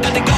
got.